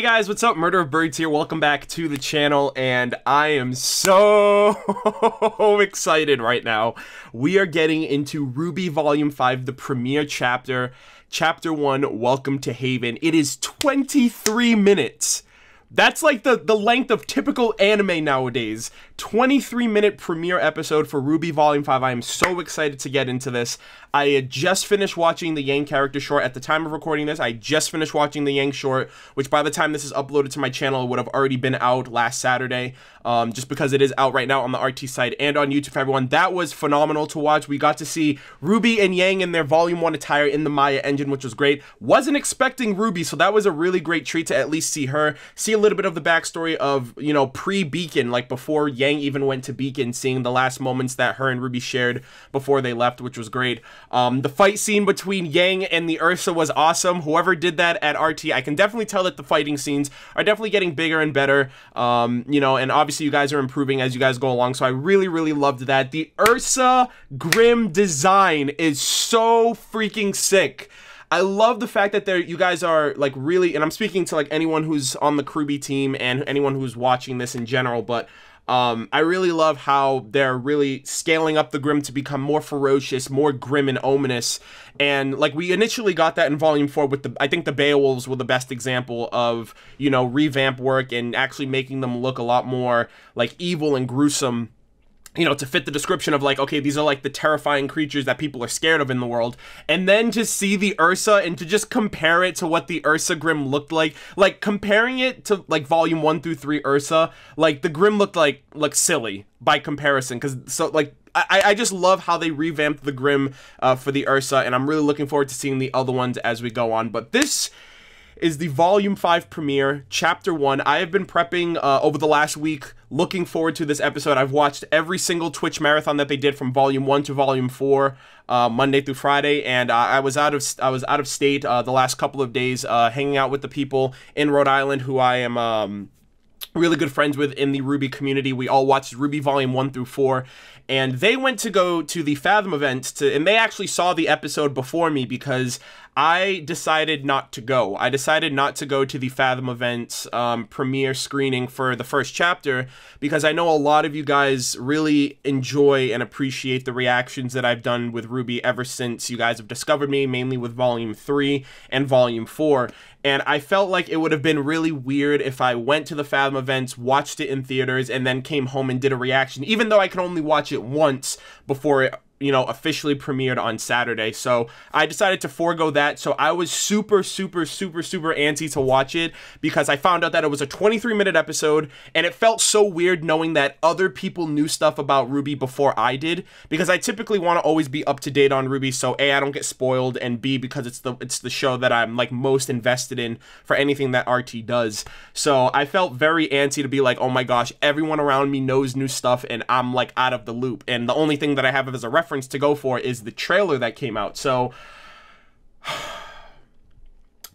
Hey guys, what's up? Murder of Birds here. Welcome back to the channel, and I am so excited right now. We are getting into RWBY Volume 5, the premiere chapter. Chapter 1, Welcome to Haven. It is 23 minutes. That's like the, the length of typical anime nowadays. 23 minute premiere episode for RWBY Volume 5. I am so excited to get into this. I had just finished watching the Yang character short at the time of recording this. I just finished watching the Yang short, which by the time this is uploaded to my channel would have already been out last Saturday. Um, just because it is out right now on the RT site and on YouTube for everyone. That was phenomenal to watch. We got to see Ruby and Yang in their Volume 1 attire in the Maya engine, which was great. Wasn't expecting Ruby, so that was a really great treat to at least see her. See a little bit of the backstory of, you know, pre-Beacon, like before Yang Yang even went to Beacon, seeing the last moments that her and Ruby shared before they left, which was great. Um, the fight scene between Yang and the Ursa was awesome. Whoever did that at RT, I can definitely tell that the fighting scenes are definitely getting bigger and better. Um, you know, and obviously you guys are improving as you guys go along, so I really, really loved that. The Ursa Grimm design is so freaking sick. I love the fact that there you guys are like really and I'm speaking to like anyone who's on the Kruby team and anyone who's watching this in general, but um, I really love how they're really scaling up the Grimm to become more ferocious, more grim and ominous. And like we initially got that in Volume 4 with the, I think the Beowulfs were the best example of, you know, revamp work and actually making them look a lot more like evil and gruesome you know, to fit the description of like, okay, these are like the terrifying creatures that people are scared of in the world. And then to see the Ursa and to just compare it to what the Ursa Grimm looked like, like comparing it to like volume one through three Ursa, like the Grimm looked like, like silly by comparison. Cause so like, I, I just love how they revamped the Grimm uh, for the Ursa, and I'm really looking forward to seeing the other ones as we go on. But this is the Volume 5 premiere, Chapter 1. I have been prepping uh, over the last week, looking forward to this episode. I've watched every single Twitch marathon that they did from Volume 1 to Volume 4, uh, Monday through Friday, and uh, I was out of I was out of state uh, the last couple of days, uh, hanging out with the people in Rhode Island who I am. Um, really good friends with in the RWBY community. We all watched RWBY Volume 1 through 4, and they went to go to the Fathom event, to, and they actually saw the episode before me because I decided not to go. I decided not to go to the Fathom Events um, premiere screening for the first chapter because I know a lot of you guys really enjoy and appreciate the reactions that I've done with RWBY ever since you guys have discovered me, mainly with Volume 3 and Volume 4. And I felt like it would have been really weird if I went to the Fathom events, watched it in theaters, and then came home and did a reaction, even though I could only watch it once before it you know, officially premiered on Saturday. So I decided to forego that. So I was super, super, super, super antsy to watch it because I found out that it was a 23 minute episode and it felt so weird knowing that other people knew stuff about RWBY before I did because I typically want to always be up to date on RWBY. So A, I don't get spoiled and B, because it's the, it's the show that I'm like most invested in for anything that RT does. So I felt very antsy to be like, oh my gosh, everyone around me knows new stuff and I'm like out of the loop. And the only thing that I have as a reference reference to go for is the trailer that came out. So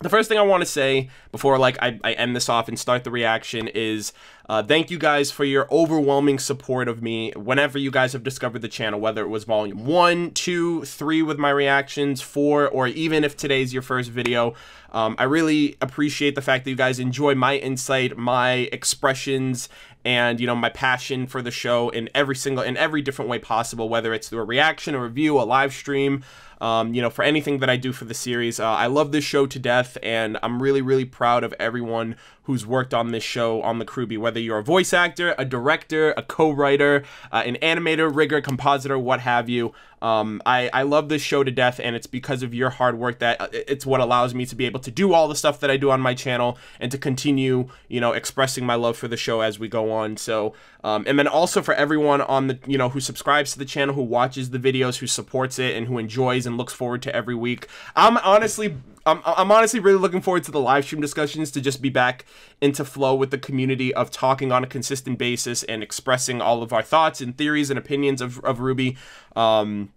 the first thing I want to say before like I, I, end this off and start the reaction is uh, thank you guys for your overwhelming support of me whenever you guys have discovered the channel, whether it was volume one, two, three with my reactions, four, or even if today's your first video. Um, I really appreciate the fact that you guys enjoy my insight, my expressions, and you know my passion for the show in every single in every different way possible whether it's through a reaction a review a live stream um, you know for anything that i do for the series. Uh, i love this show to death and i'm really really proud of everyone who's worked on this show on the Kruby, whether you're a voice actor, a director, a co-writer, uh, an animator, rigger, compositor, what have you. Um, I, I love this show to death, and it's because of your hard work that uh, it's what allows me to be able to do all the stuff that I do on my channel and to continue, you know, expressing my love for the show as we go on. So, um, and then also for everyone on the, you know, who subscribes to the channel, who watches the videos, who supports it, and who enjoys and looks forward to every week. I'm honestly I'm, I'm honestly really looking forward to the live stream discussions to just be back into flow with the community of talking on a consistent basis and expressing all of our thoughts and theories and opinions of, of RWBY. Um,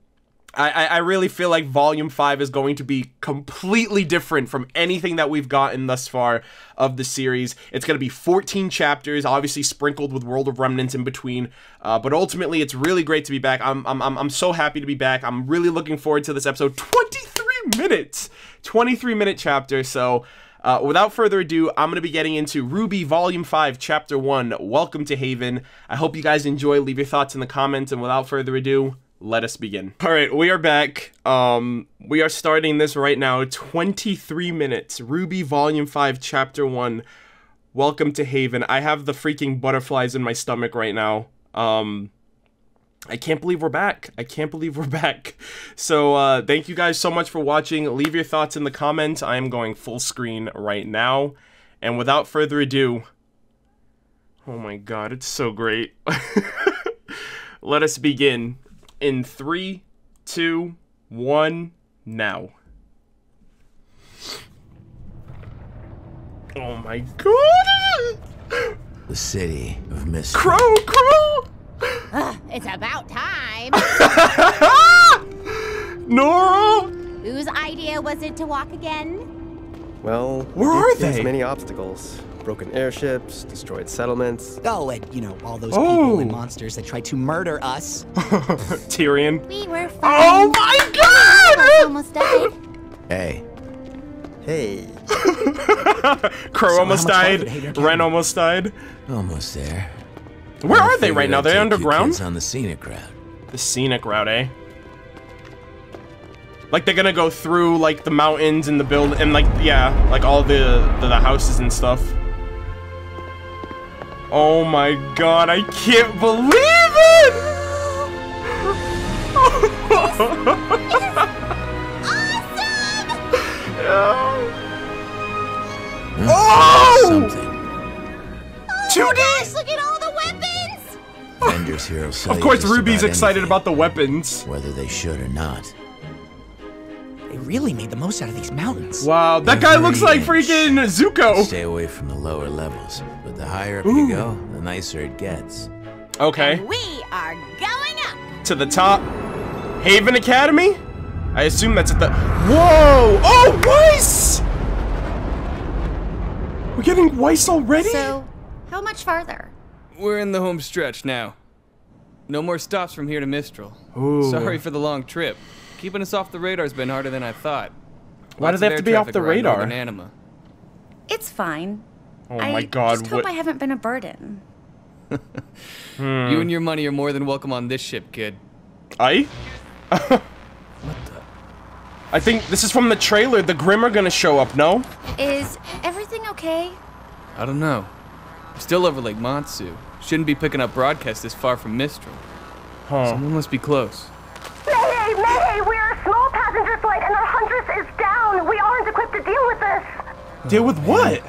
I, I really feel like Volume 5 is going to be completely different from anything that we've gotten thus far of the series. It's going to be 14 chapters, obviously sprinkled with World of Remnants in between. Uh, but ultimately, it's really great to be back. I'm, I'm, I'm so happy to be back. I'm really looking forward to this episode. 23 minutes! 23 minute chapter, so Uh, without further ado, I'm going to be getting into RWBY Volume 5, Chapter 1, Welcome to Haven. I hope you guys enjoy. Leave your thoughts in the comments, and without further ado, let us begin. All right, we are back. Um, we are starting this right now. 23 minutes. RWBY Volume 5, Chapter 1, Welcome to Haven. I have the freaking butterflies in my stomach right now. Um, I can't believe we're back. I can't believe we're back. So, uh, thank you guys so much for watching. Leave your thoughts in the comments. I am going full screen right now. And without further ado, oh my god, it's so great. Let us begin in three, two, one, now. Oh my god! The city of mystery. Crow, crow! Ugh, it's about time. Nora! Whose idea was it to walk again? Well, Where it are faced they? many obstacles. Broken airships, destroyed settlements. Oh, and you know, all those Oh. people and oh. monsters that tried to murder us. Tyrian. We were fine. Oh my Almost, god! almost died. Hey, Hey, Qrow So almost how much farther died. to Ren almost died. almost there. Where are they right now? They're underground? on the scenic route. The scenic route, eh? Like they're gonna go through like the mountains and the build and like yeah, like all the the, the houses and stuff. Oh my god, I can't believe it! Oh! Something. Two Gosh, look at all the weapons! Vendors here will Of course, Ruby's about excited anything, about the weapons. whether they should or not. They really made the most out of these mountains. Wow, that guy looks like freaking Zuko. Stay away from the lower levels, but the higher up Ooh. you go, the nicer it gets. Okay, We are going up. to the top. Haven Academy? I assume that's at the. Whoa! Oh, Weiss! We're getting Weiss already? So, how much farther? We're in the home stretch now. No more stops from here to Mistral. Ooh. Sorry for the long trip. Keeping us off the radar's been harder than I thought. Why do Lots they have to be off the radar? northern Anima. It's fine. oh I my god, I just hope what? I haven't been a burden. Hmm. You and your money are more than welcome on this ship, kid. I? what the? I think this is from the trailer. The Grimm are gonna show up, no? Is everything okay? I don't know. I'm still over Lake Matsu. Shouldn't be picking up broadcasts this far from Mistral. Huh. Someone must be close. Mayday, Mayday, we're a small passenger flight and our Huntress is down. We aren't equipped to deal with this. Deal with oh, what?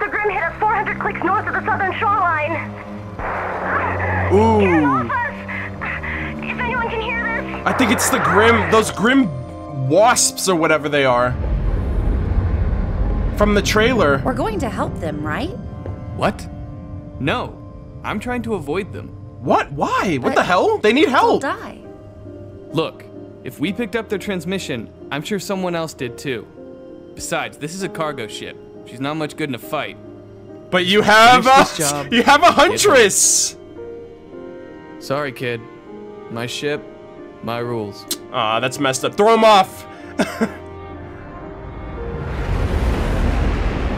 The Grimm hit us 400 clicks north of the southern shoreline. Get Ooh. off us! If anyone can hear this, I think it's the Grimm, those Grimm wasps or whatever they are. From the trailer. We're going to help them, right? What? No. I'm trying to avoid them. What? Why? What But the hell? They need They'll help. die. Look, if we picked up their transmission, I'm sure someone else did too. Besides, this is a cargo ship. She's not much good in a fight. But you have a job. you have a huntress. Sorry, kid. My ship, my rules. Aw, that's messed up. Throw him off.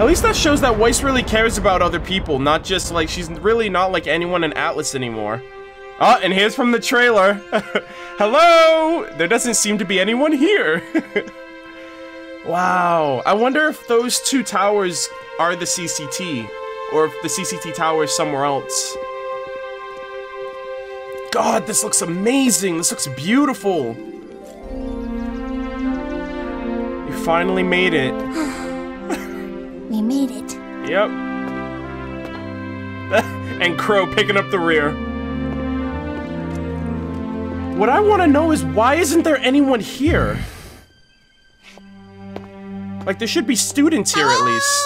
At least that shows that Weiss really cares about other people, not just like she's really not like anyone in Atlas anymore. Oh, and here's from the trailer. Hello! There doesn't seem to be anyone here. wow. I wonder if those two towers are the CCT, or if the CCT tower is somewhere else. God, this looks amazing. This looks beautiful. You finally made it. We made it. Yep. and Qrow picking up the rear. What I want to know is why isn't there anyone here? Like there should be students here at least.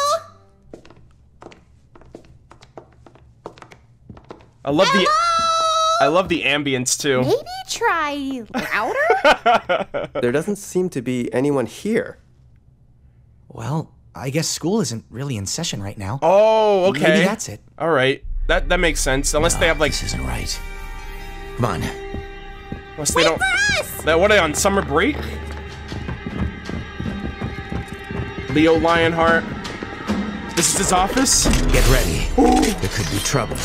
I love the I love the ambience too. Maybe try louder? there doesn't seem to be anyone here. Well, I guess school isn't really in session right now. Oh, okay. Maybe that's it. All right. That that makes sense. Unless they have like This isn't right. Come on. unless they don't That what are they on summer break? Leo Lionheart. This is his office? Get ready. There could be trouble.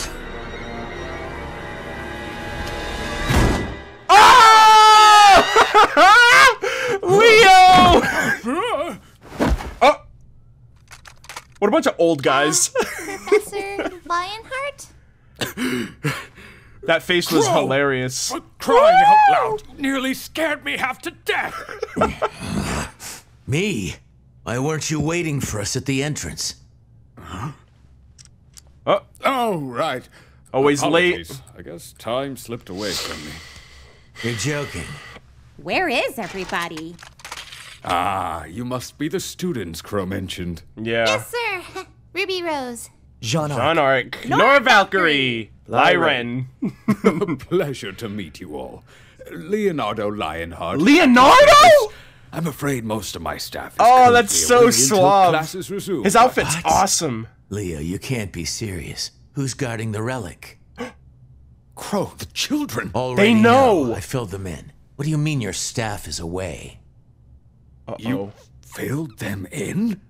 Ah! Leo! What a bunch of old guys. Professor Lionheart? that face was Qrow! hilarious. Crying out loud nearly scared me half to death. Me? Why weren't you waiting for us at the entrance? Oh, oh, right. Always late. I guess time slipped away from me. You're joking. Where is everybody? Ah, you must be the students Qrow mentioned. Yeah. Yes, sir. Ruby Rose. Jean Jaune Arc. Nora Valkyrie. Lie Ren. Pleasure to meet you all. Leonardo Lionheart. Leonardo? I'm afraid most of my staff is Oh, that's so away until suave. Classes resume. His outfit's What? awesome. Leo, you can't be serious. Who's guarding the relic? Qrow, the children. Already know. I filled them in. What do you mean your staff is away? You filled them in?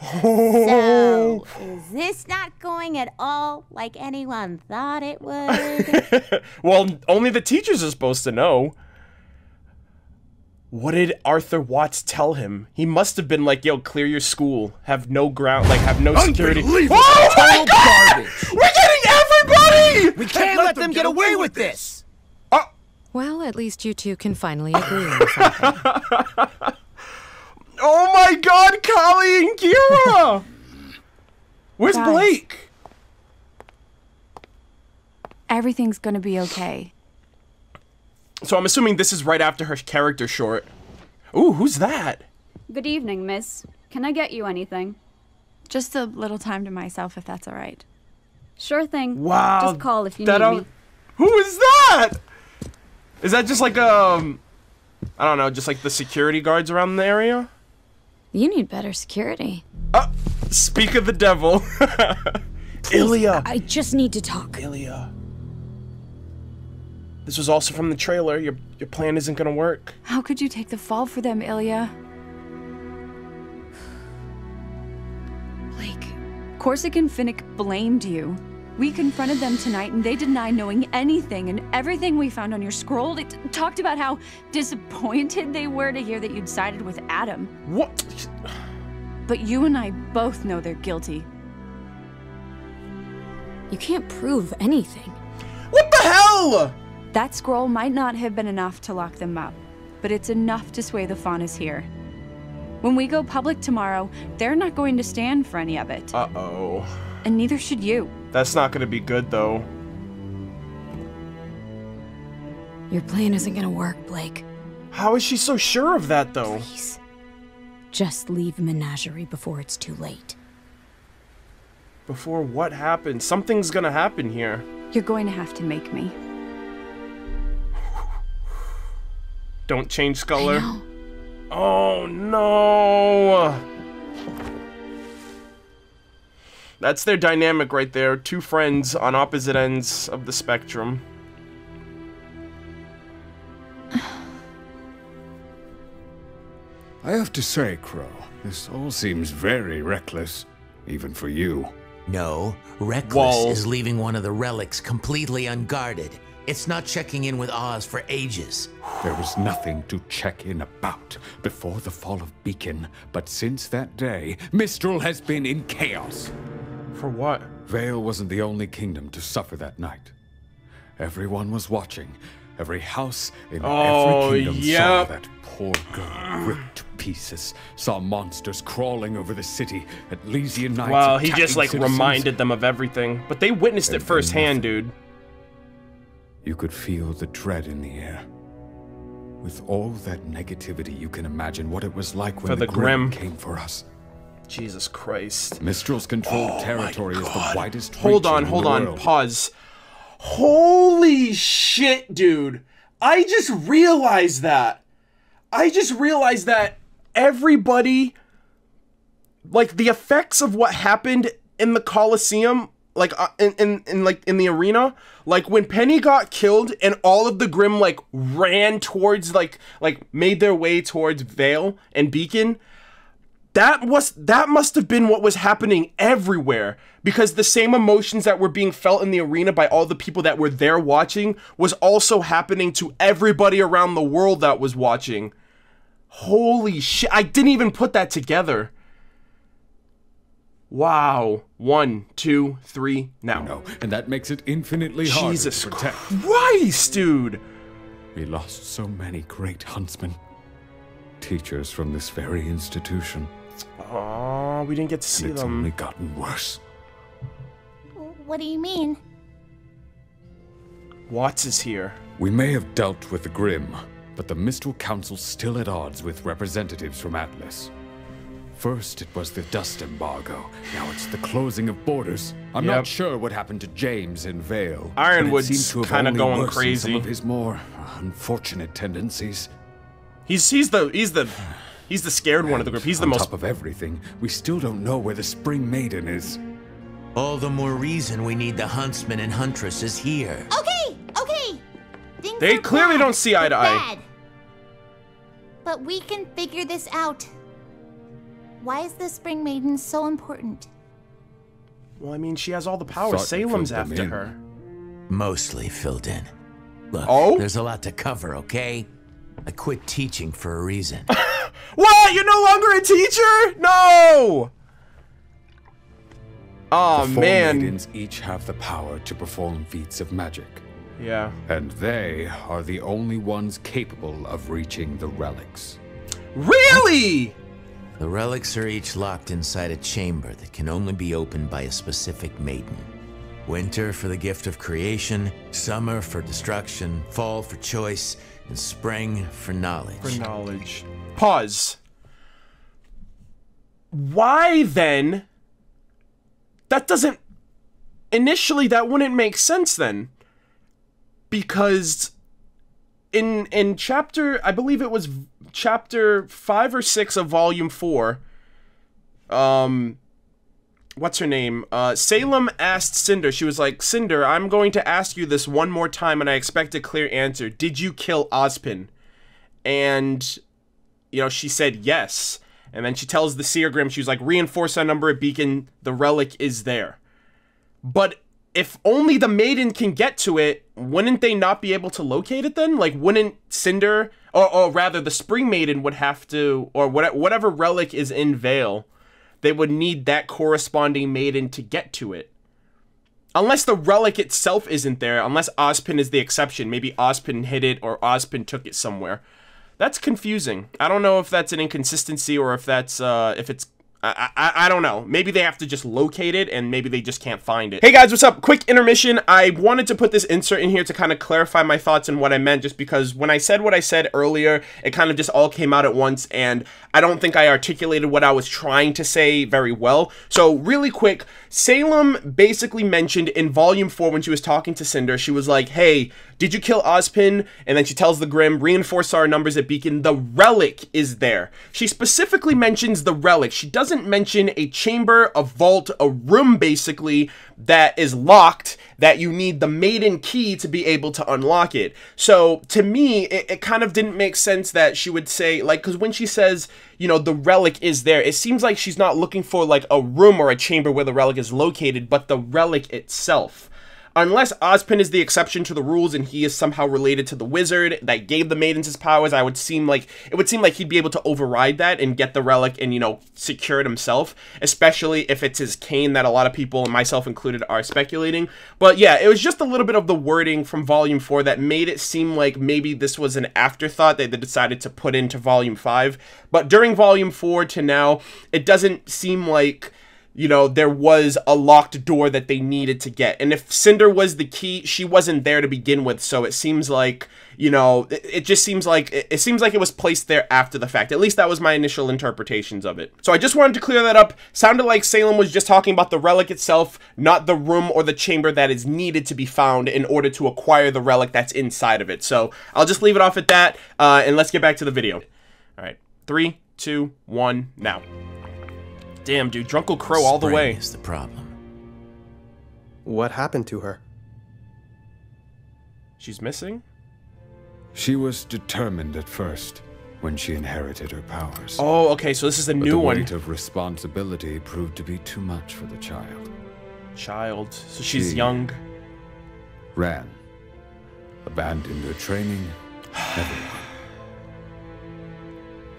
So, oh! is this not going at all like anyone thought it would? Well, only the teachers are supposed to know. What did Arthur Watts tell him? He must have been like, "Yo, clear your school. Have no ground, like have no security." Unbelievable. Oh my Total god! garbage. We're getting everybody! We can't let them get away with this! Well, at least you two can finally agree on something. Oh my god, Kali and Ghira! Where's Guys. Blake? Everything's gonna be okay. So I'm assuming this is right after her character short. Ooh, who's that? Good evening, miss. Can I get you anything? Just a little time to myself, if that's all right. Sure thing. Wow. Just call if you that need out- me. Who is that? Is that just like um I don't know, just like the security guards around the area? You need better security. Uh, speak of the devil. Ilia. I just need to talk. Ilia. This was also from the trailer. Your your plan isn't gonna work. How could you take the fall for them, Ilia? Blake. Corsac and Fennec blamed you. We confronted them tonight and they denied knowing anything, and everything we found on your scroll it talked about how disappointed they were to hear that you'd sided with Adam. What? But you and I both know they're guilty. You can't prove anything. What the hell? That scroll might not have been enough to lock them up, but it's enough to sway the Faunus here. When we go public tomorrow, they're not going to stand for any of it, Uh oh. And neither should you. That's not gonna be good though. Your plan isn't gonna work, Blake. How is she so sure of that though? Please. Just leave Menagerie before it's too late. Before what happens? Something's gonna happen here. You're going to have to make me. Don't change Sculler. know. Oh no. That's their dynamic right there. Two friends on opposite ends of the spectrum. I have to say, Qrow, this all seems very reckless, even for you. No, reckless Whoa. is leaving one of the relics completely unguarded. It's not checking in with Oz for ages. There was nothing to check in about before the fall of Beacon, but since that day, Mistral has been in chaos. For what? Vale wasn't the only kingdom to suffer that night. Everyone was watching. Every house in Oh, every kingdom saw that poor girl ripped to pieces. Saw monsters crawling over the city. at Elysian knights. Well, he just like citizens. reminded them of everything. But they witnessed it firsthand, dude. You could feel the dread in the air. With all that negativity, you can imagine what it was like when For the Grimm Grimm. came for us. Jesus Christ. Mistral's controlled Oh territory is the widest. Hold on, hold on, world. pause. Holy shit, dude. I just realized that. I just realized that everybody like the effects of what happened in the Coliseum, like uh, in, in in like in the arena, like when Penny got killed and all of the Grimm like ran towards like like made their way towards Vale and Beacon, that was that must have been what was happening everywhere because the same emotions that were being felt in the arena by all the people that were there watching was also happening to everybody around the world that was watching. Holy shit, I didn't even put that together. Wow. One, two, three, now. No, and that makes it infinitely harder Jesus to protect. Christ, dude. We lost so many great huntsmen. Teachers from this very institution. Aw, we didn't get to see and it's them. only gotten worse. What do you mean? Watts is here. We may have dealt with the Grimm, but the Mistral Council's still at odds with representatives from Atlas. First, it was the dust embargo. Now it's the closing of borders. I'm Yep. not sure what happened to James in Vale. Ironwood's seems to have kinda only going crazy. Some of his more unfortunate tendencies. He's he's the he's the he's the scared one of the group. He's the On most top of everything, we still don't know where the Spring Maiden is. All the more reason we need the huntsman and huntresses here. Okay, okay. Things They clearly bad, don't see eye to but eye. bad. But we can figure this out. Why is the Spring Maiden so important? Well, I mean, she has all the power. Thought Salem's after her. Mostly filled in. Look, Oh? there's a lot to cover, okay? I quit teaching for a reason. What? You're no longer a teacher? No. Oh man, the four man. maidens each have the power to perform feats of magic. Yeah. And they are the only ones capable of reaching the relics. Really? The relics are each locked inside a chamber that can only be opened by a specific maiden. Winter for the gift of creation, summer for destruction, fall for choice, and spring for knowledge. For knowledge. Pause. Why then? That doesn't. Initially, that wouldn't make sense then. Because in in chapter, I believe it was chapter five or six of volume four. Um, what's her name? Uh, Salem asked Cinder. She was like, "Cinder, I'm going to ask you this one more time, and I expect a clear answer. Did you kill Ozpin?" And you know, she said yes. And then she tells the Seer Grimm, she was like, reinforce our number at Beacon, the relic is there. But if only the maiden can get to it, wouldn't they not be able to locate it then? Like, wouldn't Cinder, or, or rather, the Spring Maiden would have to, or what, whatever relic is in Vale, they would need that corresponding maiden to get to it. Unless the relic itself isn't there, unless Ozpin is the exception. Maybe Ozpin hid it or Ozpin took it somewhere. That's confusing. I don't know if that's an inconsistency or if that's uh if it's I, I, I don't know. Maybe they have to just locate it and maybe they just can't find it. Hey guys, what's up? Quick intermission. I wanted to put this insert in here to kind of clarify my thoughts and what I meant just because when I said what I said earlier, it kind of just all came out at once and I don't think I articulated what I was trying to say very well. So, really quick, Salem basically mentioned in volume 4 when she was talking to Cinder, she was like, "Hey, did you kill Ozpin?" And then she tells the Grim, "Reinforce our numbers at Beacon. The relic is there." She specifically mentions the relic. She doesn't mention a chamber, a vault, a room basically that is locked that you need the maiden key to be able to unlock it. So to me, it, it kind of didn't make sense that she would say, like, because when she says, you know, the relic is there, it seems like she's not looking for like a room or a chamber where the relic is located, but the relic itself. Unless Ozpin is the exception to the rules and he is somehow related to the wizard that gave the maidens his powers, I would seem like it would seem like he'd be able to override that and get the relic and you know secure it himself, especially if it's his cane that a lot of people, myself included, are speculating. But yeah, it was just a little bit of the wording from Volume Four that made it seem like maybe this was an afterthought that they decided to put into Volume Five. But during Volume Four to now, it doesn't seem like you know, there was a locked door that they needed to get. And if Cinder was the key, she wasn't there to begin with. So it seems like, you know, it, it just seems like it, it seems like it was placed there after the fact. At least that was my initial interpretations of it. So I just wanted to clear that up. Sounded like Salem was just talking about the relic itself, not the room or the chamber that is needed to be found in order to acquire the relic that's inside of it. So I'll just leave it off at that, uh, and let's get back to the video. All right, three, two, one, now. Damn, dude, Drunkle Qrow all the way. is the problem. What happened to her? She's missing? She was determined at first. when she inherited her powers. Oh, okay, so this is a But new the one. weight of responsibility proved to be too much for the child. Child. So she's She- young. Ran. Abandoned her training. Never won.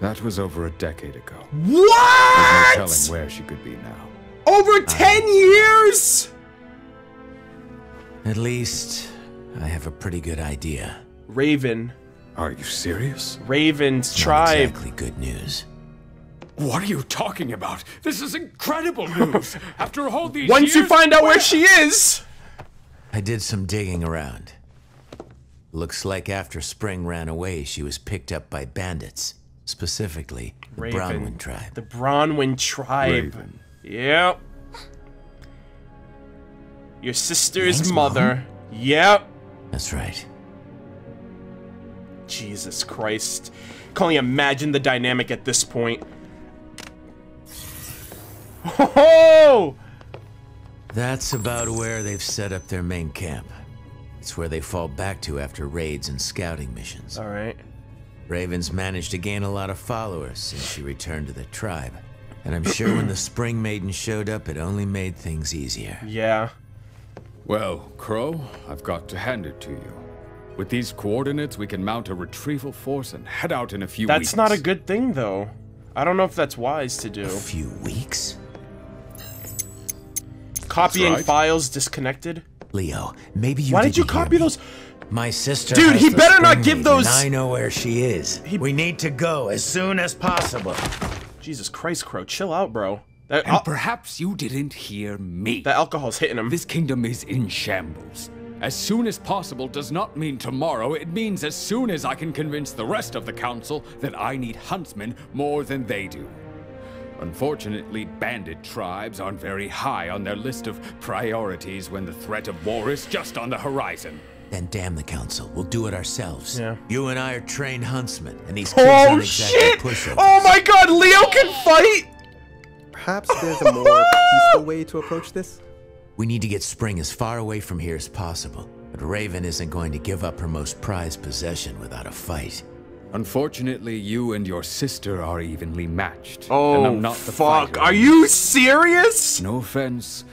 That was over a decade ago. What? There's no telling where she could be now. Over 10 years? At least, I have a pretty good idea. Raven. Are you serious? Raven's Not tribe. exactly good news. What are you talking about? This is incredible news. After all these years, Once you find out where she is. I did some digging around. Looks like after Spring ran away, she was picked up by bandits, specifically the Raven. Branwen tribe. The Branwen tribe. Raven. Yep. Your sister's Thanks, mother. Yep. That's right. Jesus Christ. Can only imagine the dynamic at this point. Oh! That's about where they've set up their main camp. It's where they fall back to after raids and scouting missions. Alright. Raven's managed to gain a lot of followers since she returned to the tribe. And I'm sure when the Spring Maiden showed up, it only made things easier. Yeah. Well, Qrow, I've got to hand it to you. With these coordinates, we can mount a retrieval force and head out in a few weeks. That's not a good thing, though. I don't know if that's wise to do. A few weeks? Copying right. files disconnected? Leo, maybe you Why did you didn't copy me. those? My sister Dude, has he the better not give those- I know where she is. We need to go as soon as possible. Jesus Christ, Qrow. Chill out, bro. That, And al- perhaps you didn't hear me. that alcohol's hitting him. This kingdom is in shambles. As soon as possible does not mean tomorrow, it means as soon as I can convince the rest of the council that I need huntsmen more than they do. Unfortunately, bandit tribes aren't very high on their list of priorities when the threat of war is just on the horizon. Then damn the council. We'll do it ourselves. Yeah. You and I are trained huntsmen, and these kids Oh, aren't exactly shit! pushovers. Oh my god, Leo can fight! Perhaps there's a more peaceful way to approach this? We need to get Spring as far away from here as possible. But Raven isn't going to give up her most prized possession without a fight. Unfortunately, you and your sister are evenly matched. Oh, and I'm not the fuck. fighter. Are you serious? No offense,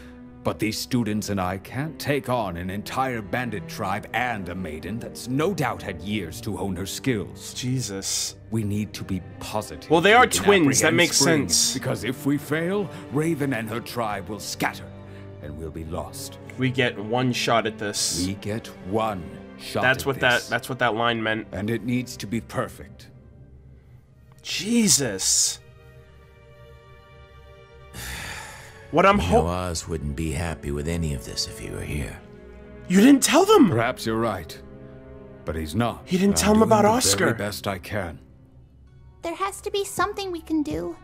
but these students and I can't take on an entire bandit tribe and a maiden that's no doubt had years to hone her skills. Jesus. We need to be positive. Well, they are we twins, that makes Spring, sense. Because if we fail, Raven and her tribe will scatter, and we'll be lost. We get one shot at this. We get one shot. That's at what this, that that's what that line meant. and it needs to be perfect. Jesus. What I'm You know hoping Oz wouldn't be happy with any of this if he were here. You didn't tell them. Perhaps you're right, but he's not. He didn't I'm tell him doing about the Oscar. Very best I can. There has to be something we can do.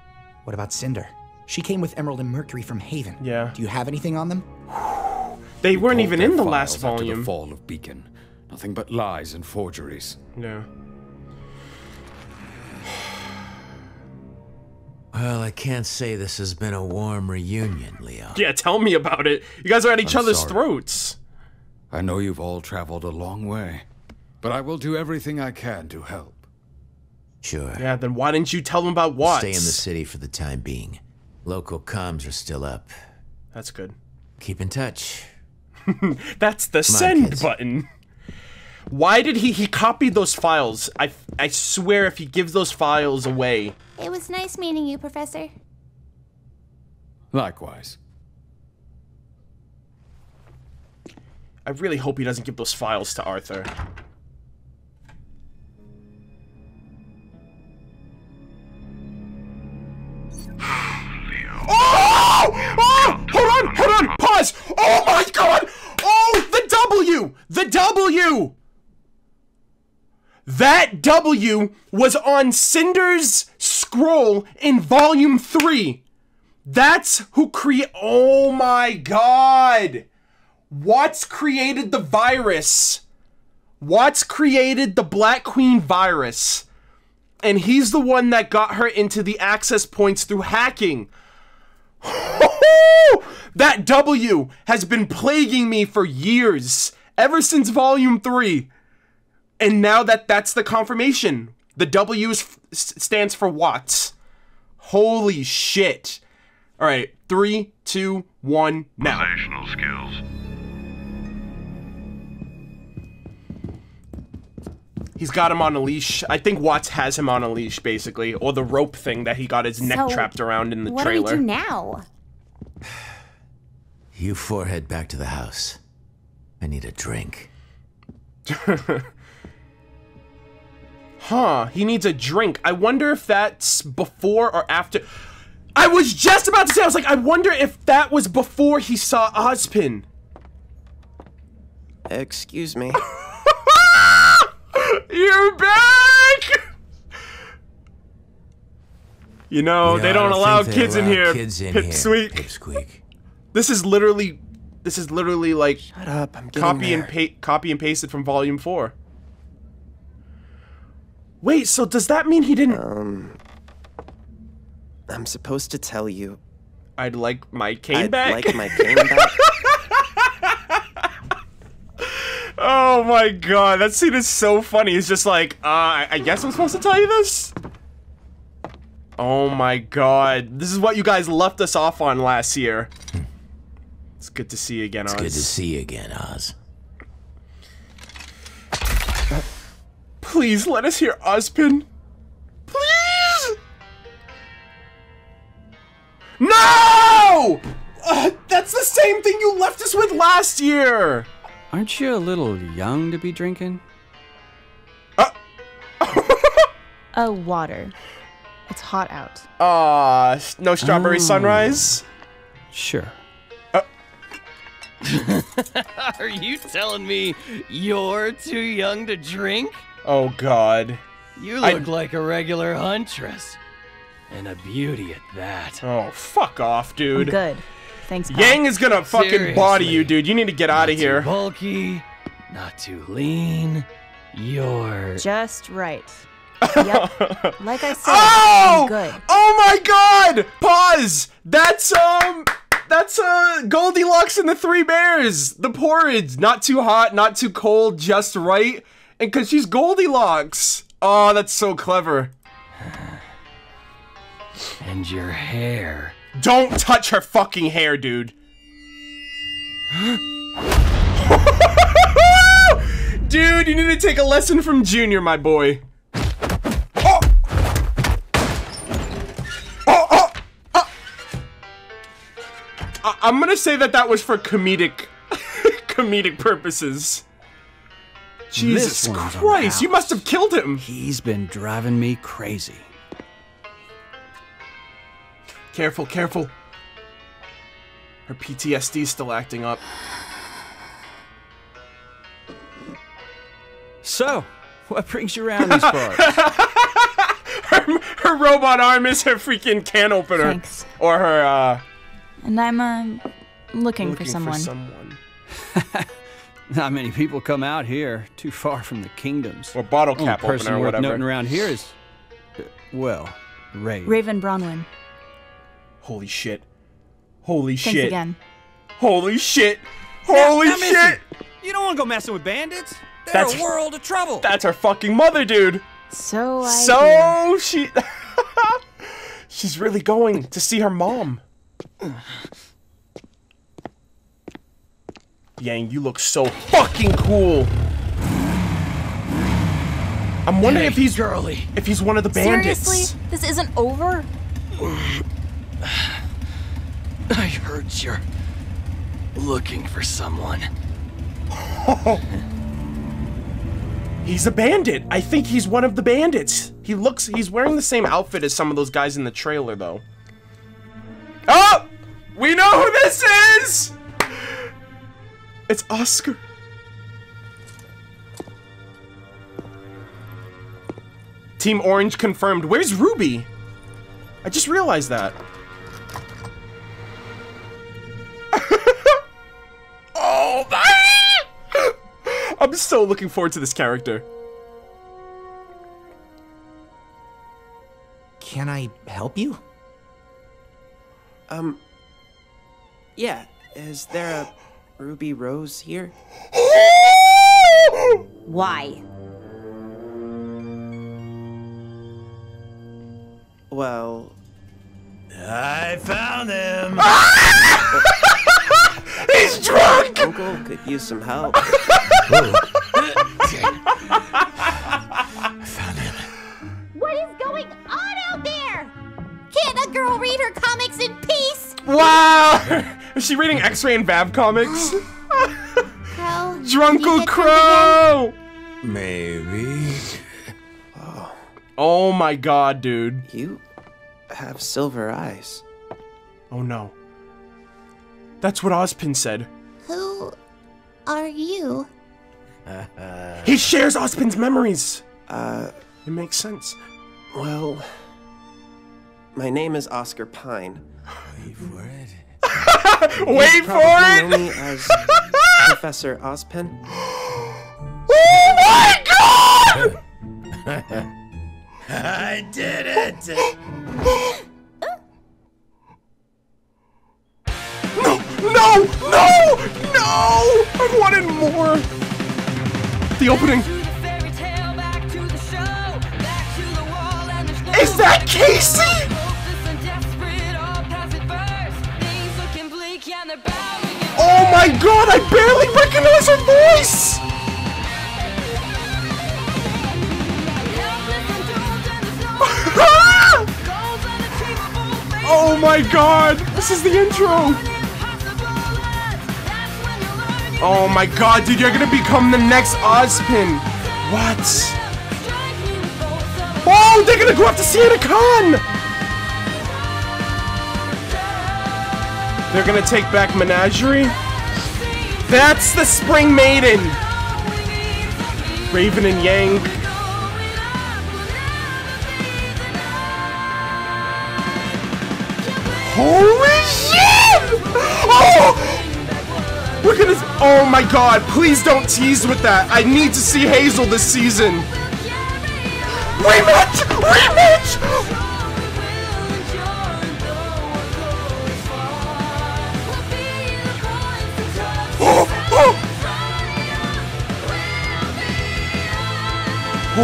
What about Cinder? She came with Emerald and Mercury from Haven. Yeah. Do you have anything on them? They weren't even in the files last after. The fall of Beacon. Nothing but lies and forgeries. Yeah. Well, I can't say this has been a warm reunion, Leo. Yeah, tell me about it. You guys are at each I'm other's sorry. throats. I know you've all traveled a long way, but I will do everything I can to help. Sure. Yeah, then why didn't you tell them about what? Stay in the city for the time being. Local comms are still up. That's good. Keep in touch. That's the Come send kids. button. Why did he he copied those files? I I swear if he gives those files away. It was nice meeting you, Professor. Likewise. I really hope he doesn't give those files to Arthur. Oh! Oh! Hold on! Hold on! Pause! Oh my god! Oh! The W! The W! That W was on Cinder's scroll in Volume 3. That's who create. Oh my god! Watts created the virus. Watts created the Black Queen virus. And he's the one that got her into the access points through hacking. that W has been plaguing me for years, ever since Volume 3. And now that that's the confirmation. The W stands for watts. Holy shit. All right, three, two, one, now. Relational skills. He's got him on a leash. I think Watts has him on a leash, basically, or the rope thing that he got his neck trapped around in the what trailer. do we do now? You four head back to the house. I need a drink. Huh, he needs a drink. I wonder if that's before or after. I was just about to say, I was like, I wonder if that was before he saw Ozpin. Excuse me. You're back! You know, Yeah, they don't, don't allow think they kids in here. kids in here, Pipsqueak. Pipsqueak. This is literally, this is literally like Shut up, I'm getting copy and there. pa- copy and pasted from Volume Four. Wait, so does that mean he didn't? Um, I'm supposed to tell you. I'd like my cane I'd back. like my cane back. Oh my god, that scene is so funny. It's just like, uh, I, I guess I'm supposed to tell you this? Oh my god. This is what you guys left us off on last year. It's good to see you again, It's Oz. good to see you again, Oz. Please let us hear Ozpin. Please! No! Uh, that's the same thing you left us with last year! Aren't you a little young to be drinking? Oh, water. It's hot out. Uh, no strawberry Oh. sunrise? Sure. Are you telling me you're too young to drink? Oh god. You I- look like a regular huntress. And a beauty at that. Oh, fuck off, dude. I'm good. Thanks, pal. Yang is gonna fucking body you, dude. You need to get out of Too here. bulky, not too lean. You're Just right. Yep. Like I said, Oh! I'm good. Oh my god! Pause! That's, um, that's, uh, Goldilocks and the Three Bears. The porridge. Not too hot, not too cold, just right. And cause she's Goldilocks. Oh, that's so clever. and your hair. Don't touch her fucking hair, dude. dude, you need to take a lesson from Junior, my boy. Oh! Oh, oh, oh. I- I'm gonna say that that was for comedic, comedic purposes. Jesus Christ, you must have killed him. He's been driving me crazy. Careful, careful. Her PTSD's still acting up. So, what brings you around these parts? her, her robot arm is her freaking can opener. Thanks. Or her, uh, And I'm, uh, looking, looking for someone. someone. Not many people come out here, too far from the kingdoms. Or bottle Only cap person opener or worth whatever. noting around here is, uh, well, Ray. Raven Branwen. Holy shit. Holy Thanks shit. again. Holy shit. Holy Now, Missy, shit. You don't want to go messing with bandits. They're That's- a world of trouble. That's her fucking mother, dude. So I So she She's really going to see her mom. Yang, you look so fucking cool. I'm wondering Hey, if he's girly. if he's one of the bandits. Seriously? This isn't over? I heard you're looking for someone. He's a bandit. I think he's one of the bandits. He looks he's wearing the same outfit as some of those guys in the trailer though. Oh! We know who this is! It's Oscar. Team Orange confirmed. Where's Ruby? I just realized that. oh my! I'm so looking forward to this character. Can I help you? Um. Yeah. Is there a ruby rose here? Why? Well, I found him. He's drunk. Uncle could use some help. I found him. What is going on out there? Can't a girl read her comics in peace? Wow! Is she reading X-Ray and Vav comics? Qrow. Drunkle Qrow! Maybe. Oh oh my god, dude. You have silver eyes. Oh no. That's what Ozpin said. Who are you? He shares Ozpin's memories. Uh, It makes sense. well, my name is Oscar Pine. Wait for it. Wait You for probably know it! me as Professor Ozpin. Oh my god! I did it! No! No! No! No! I wanted more! The opening. Is that Casey? My god, I barely recognize her voice! oh my god, this is the intro! Oh my god, dude, you're gonna become the next Ozpin! What? Oh, they're gonna go after Sienna Khan! They're gonna take back Menagerie? That's the Spring Maiden! Raven and Yang. Holy shit! Oh! We're gonna. Oh my god, please don't tease with that. I need to see Hazel this season. Rematch! Rematch!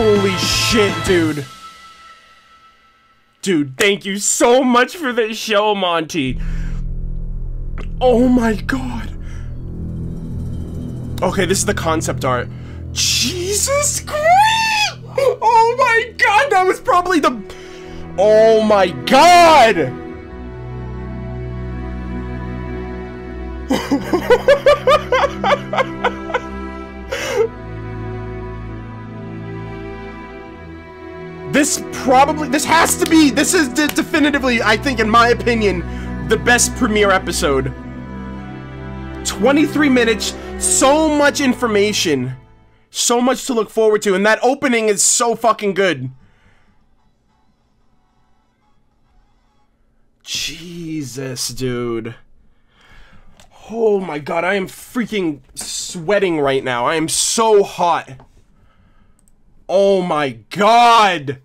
Holy shit, dude. Dude, thank you so much for this show, Monty. Oh my god. Okay, this is the concept art. Jesus Christ! Oh my god, that was probably the. Oh my god! This probably, this has to be, this is de- definitively, I think, in my opinion, the best premiere episode. 23 minutes, so much information, so much to look forward to, and that opening is so fucking good. Jesus, dude. Oh my god, I am freaking sweating right now. I am so hot. Oh my god!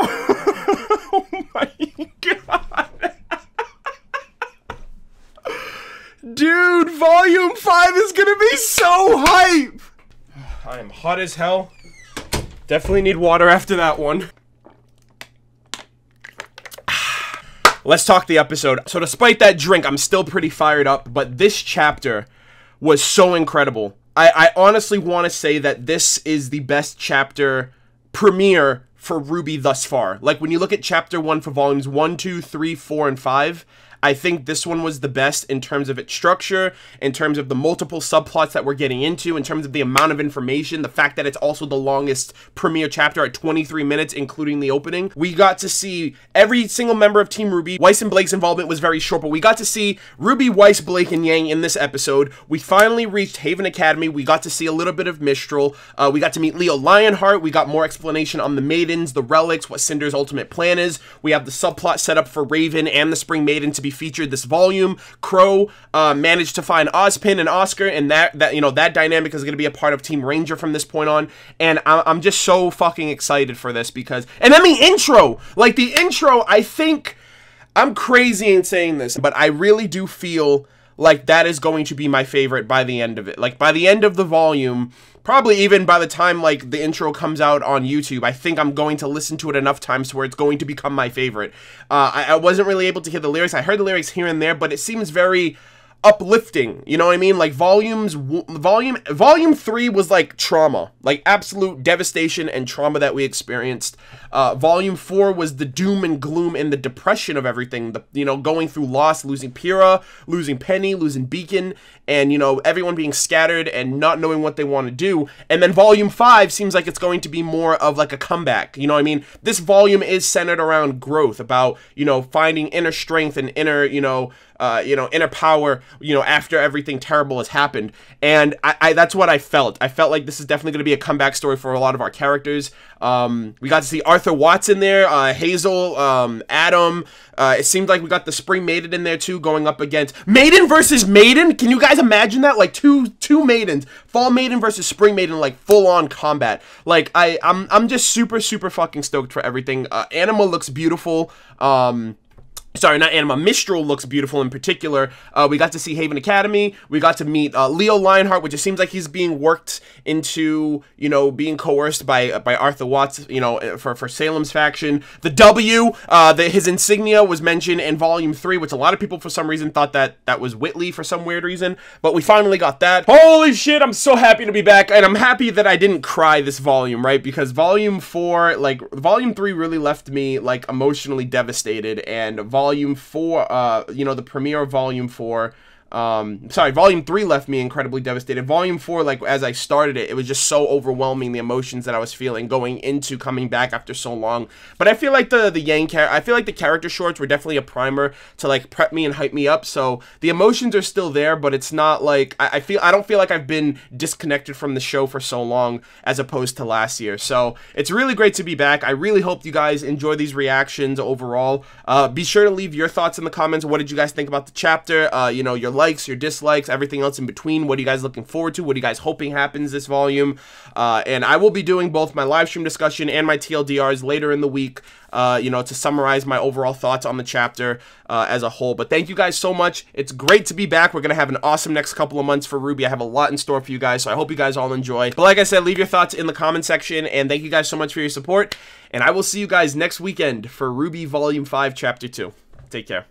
oh my god! Dude, volume 5 is gonna be so hype! I am hot as hell. Definitely need water after that one. Let's talk the episode. So despite that drink, I'm still pretty fired up, but this chapter was so incredible. I, I honestly want to say that this is the best chapter premiere for RWBY thus far. Like when you look at chapter one for volumes one, two, three, four, and five, I think this one was the best in terms of its structure, in terms of the multiple subplots that we're getting into, in terms of the amount of information, the fact that it's also the longest premiere chapter at 23 minutes, including the opening. We got to see every single member of Team RWBY. Weiss and Blake's involvement was very short, but we got to see Ruby, Weiss, Blake, and Yang in this episode. We finally reached Haven Academy. We got to see a little bit of Mistral. Uh, we got to meet Leo Lionheart. We got more explanation on the Maidens, the relics, what Cinder's ultimate plan is. We have the subplot set up for Raven and the Spring Maiden to be featured this volume. Qrow uh, managed to find Ozpin and Oscar, and that that you know that dynamic is going to be a part of Team RNJR from this point on. And I- I'm just so fucking excited for this because, and then the intro, like the intro, I think I'm crazy in saying this, but I really do feel like that is going to be my favorite by the end of it. Like by the end of the volume, probably even by the time like the intro comes out on YouTube, I think I'm going to listen to it enough times to where it's going to become my favorite. Uh, I, I wasn't really able to hear the lyrics. I heard the lyrics here and there, but it seems very uplifting you know what i mean? Like volumes volume volume 3 was like trauma like absolute devastation and trauma that we experienced. Uh, volume 4 was the doom and gloom and the depression of everything the you know going through loss losing pyrrha losing penny losing beacon and you know everyone being scattered and not knowing what they want to do. And then volume 5 seems like it's going to be more of like a comeback you know what i mean? This volume is centered around growth about you know finding inner strength and inner you know uh, you know, inner power, you know, after everything terrible has happened. And I, I that's what I felt. I felt like this is definitely going to be a comeback story for a lot of our characters. Um, we got to see Arthur Watts in there, uh, Hazel, um, Adam. Uh, it seemed like we got the Spring Maiden in there too, going up against Maiden versus Maiden. Can you guys imagine that? Like two two maidens, Fall Maiden versus Spring Maiden, like full on combat. Like I I'm I'm just super super fucking stoked for everything. Uh, Anima looks beautiful. Um, sorry, not Anima, Mistral looks beautiful in particular. Uh, we got to see Haven Academy. We got to meet uh, Leo Lionheart, which it seems like he's being worked into, you know, being coerced by by Arthur Watts, you know, for, for Salem's faction. The W, uh, the, his insignia was mentioned in Volume 3, which a lot of people for some reason thought that that was Whitley for some weird reason, but we finally got that. Holy shit, I'm so happy to be back, and I'm happy that I didn't cry this volume, right? Because Volume 4, like, Volume 3 really left me, like, emotionally devastated, and Volume Volume 4, uh, you know, the premiere of Volume 4 um sorry volume 3 left me incredibly devastated. Volume 4 like as i started it it was just so overwhelming the emotions that i was feeling going into coming back after so long. But i feel like the the yang character i feel like the character shorts were definitely a primer to like prep me and hype me up. So the emotions are still there but it's not like I, I feel i don't feel like i've been disconnected from the show for so long as opposed to last year. So it's really great to be back. I really hope you guys enjoy these reactions overall. Uh be sure to leave your thoughts in the comments. What did you guys think about the chapter? Uh you know your likes, your dislikes, everything else in between. What are you guys looking forward to? What are you guys hoping happens this volume? Uh, and I will be doing both my live stream discussion and my TLDRs later in the week, uh, you know, to summarize my overall thoughts on the chapter uh, as a whole. But thank you guys so much. It's great to be back. We're going to have an awesome next couple of months for RWBY. I have a lot in store for you guys, so I hope you guys all enjoy. But like I said, leave your thoughts in the comment section, and thank you guys so much for your support. And I will see you guys next weekend for RWBY Volume 5, Chapter 2. Take care.